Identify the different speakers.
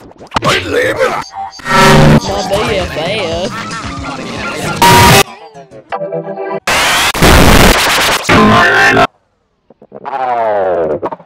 Speaker 1: My BFF.
Speaker 2: Oh.